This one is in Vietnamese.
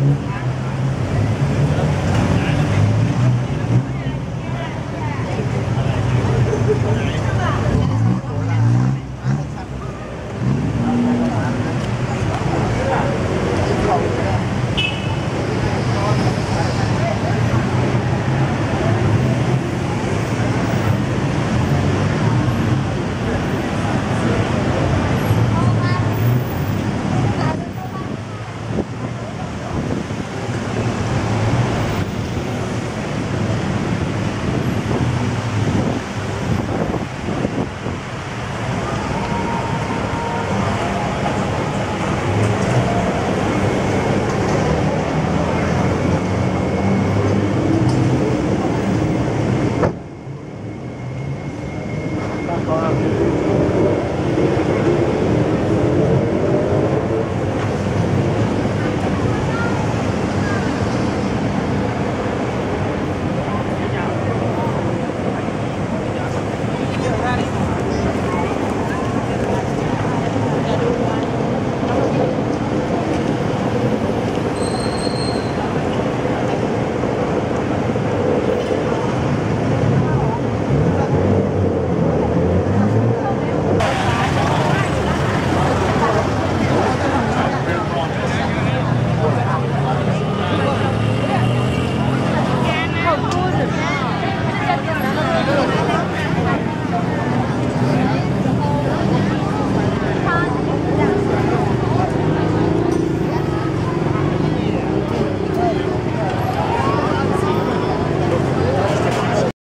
Amen.